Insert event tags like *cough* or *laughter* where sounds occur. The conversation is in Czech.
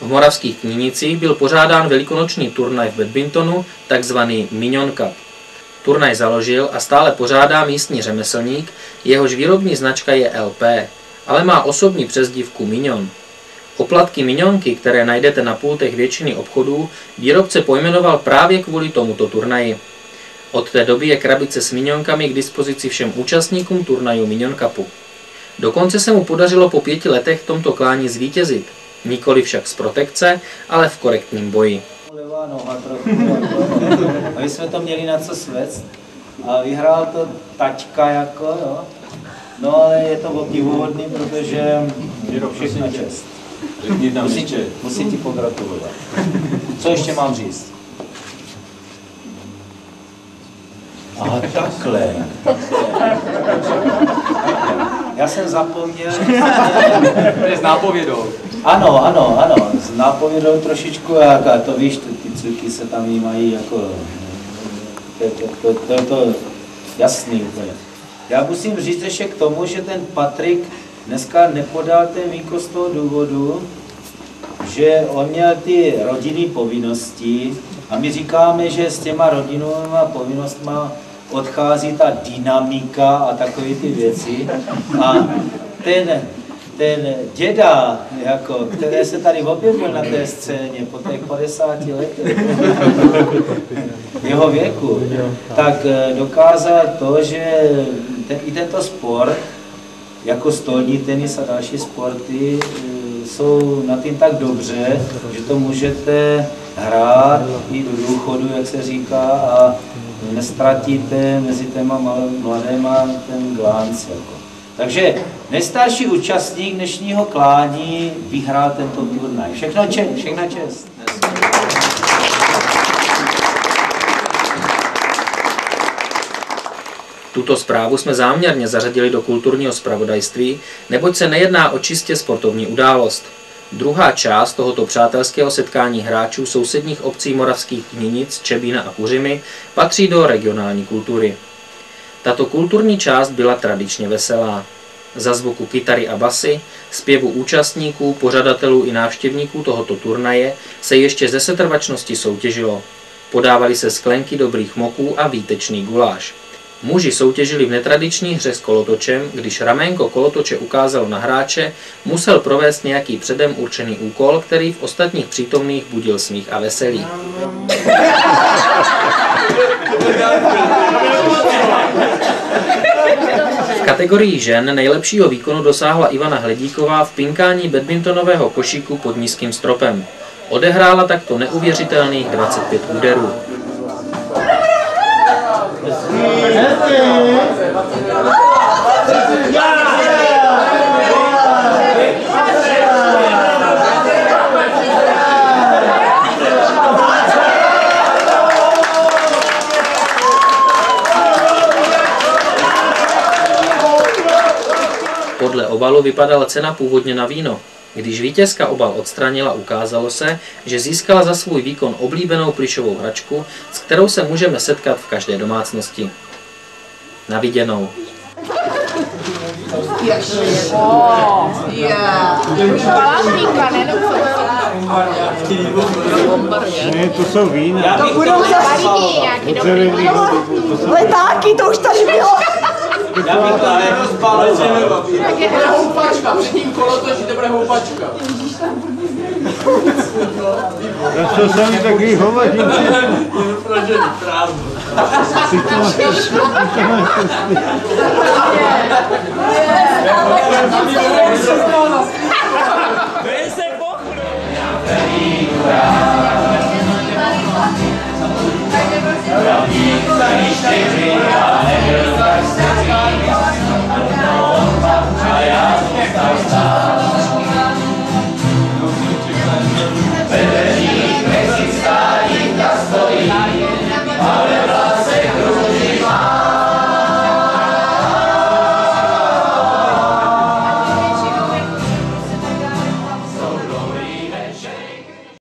V moravských knínicích byl pořádán velikonoční turnaj v badmintonu, takzvaný Minion Cup. Turnaj založil a stále pořádá místní řemeslník, jehož výrobní značka je LP, ale má osobní přezdívku Minion. Oplatky minionky, které najdete na pultech většiny obchodů, výrobce pojmenoval právě kvůli tomuto turnaji. Od té doby je krabice s minionkami k dispozici všem účastníkům turnaju Minion Cupu. Dokonce se mu podařilo po pěti letech v tomto klání zvítězit, nikoli však z protekce, ale v korektním boji. Levá noha trochu, jako, aby jsme to měli na co svést. A vyhrál to taťka jako, jo. No ale je to obdivuhodný, protože všechno čest. Musím, musím ti pogratulovat. Co ještě mám říct? Aha, takhle. Já jsem zapomněl. To je s nápovědou. Ano, ano, ano, s nápovědou trošičku, jak, a to víš, ty, cviky se tam jí mají jako, to, to, to, to, to jasný úplně. Já musím říct ještě k tomu, že ten Patrik dneska nepodal ten výkon z toho důvodu, že on měl ty rodinné povinnosti a my říkáme, že s těma rodinnovými povinnostma odchází ta dynamika a takové ty věci. A ten, ten děda, jako, který se tady objevil na té scéně po těch 50 letech jeho věku, tak eh, dokázal to, že ten, i tento sport, jako stolní tenis a další sporty, eh, jsou na tím tak dobře, že to můžete hrát i do důchodu, jak se říká, a nestratíte mezi těma mladéma ten glánc. Jako. Takže nejstarší účastník dnešního klání vyhrál tento turnaj. Všechno čest, všechno čest. Tuto zprávu jsme záměrně zařadili do kulturního zpravodajství, neboť se nejedná o čistě sportovní událost. Druhá část tohoto přátelského setkání hráčů sousedních obcí moravských Knínic, Čebína a Kuřimy patří do regionální kultury. Tato kulturní část byla tradičně veselá. Za zvuku kytary a basy, zpěvu účastníků, pořadatelů i návštěvníků tohoto turnaje se ještě ze setrvačnosti soutěžilo. Podávaly se sklenky dobrých moků a výtečný guláš. Muži soutěžili v netradiční hře s kolotočem, když raménko kolotoče ukázalo na hráče, musel provést nějaký předem určený úkol, který v ostatních přítomných budil smích a veselí. *laughs* V kategorii žen nejlepšího výkonu dosáhla Ivana Hledíková v pinkání badmintonového košíku pod nízkým stropem. Odehrála takto neuvěřitelných 25 úderů. Podle obalu vypadala cena původně na víno. Když vítězka obal odstranila, ukázalo se, že získala za svůj výkon oblíbenou plišovou hračku, s kterou se můžeme setkat v každé domácnosti. Na viděnou. Ne, to jsou vína. To budou zase letáky, to už tady bylo. Já bych ale rozpálil Tak je to houpačka, před tím kolotočí to bude houpačka. Já to jsem takový hovadinci. *laughs* Prožený prázdno. Ty to máš ty to máš Rovník starý čtyři, Hallelujah.